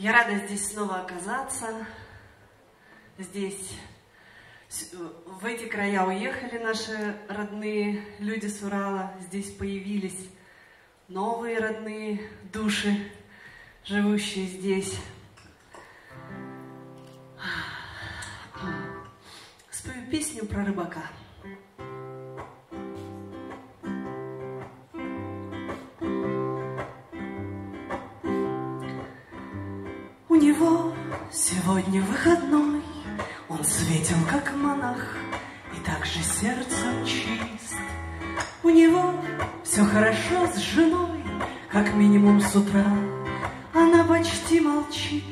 Я рада здесь снова оказаться. Здесь, в эти края уехали наши родные люди с Урала. Здесь появились новые родные души, живущие здесь. Спою песню про рыбака. Него сегодня выходной, Он светил, как монах, И также сердцем чист. У него все хорошо с женой, Как минимум с утра, Она почти молчит.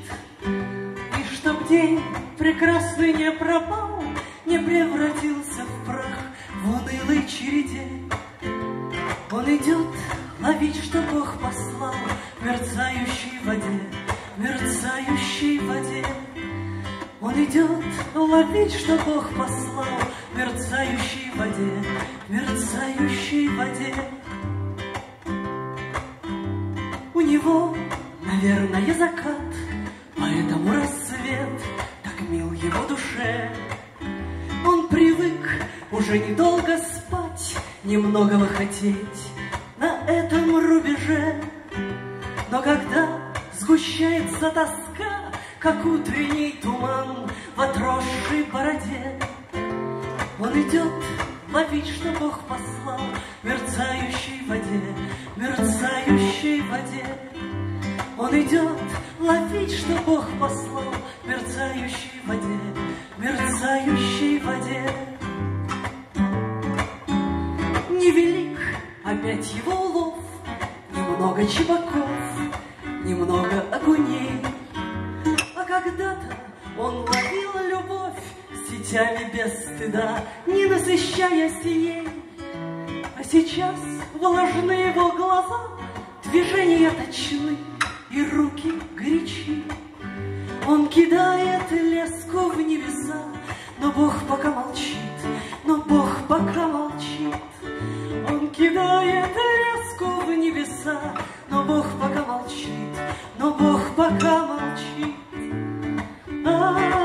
И чтоб день прекрасный не пропал, Не превратился в прах в унылой череде, Он идет ловить, что Бог послал В мерцающей воде, воде. Он идет ловить, что Бог послал В мерцающей воде, мерцающей воде. У него, наверное, закат, Поэтому рассвет так мил его душе. Он привык уже недолго спать, Немногого хотеть на этом рубеже. Но когда Сгущается тоска, как утренний туман В отросшей бороде. Он идет ловить, что Бог послал мерцающей воде, мерцающей воде. Он идет ловить, что Бог послал мерцающей воде, мерцающей воде. Невелик опять его улов, Немного чебаков, Когда-то он ловил любовь сетями без стыда, не насыщаясь ей. А сейчас влажны его глаза, движения точны и руки горячи. Он кидает леску в небеса, но Бог пока молчит, но Бог пока молчит. Он кидает леску в небеса, но Бог пока молчит, но Бог пока молчит. love.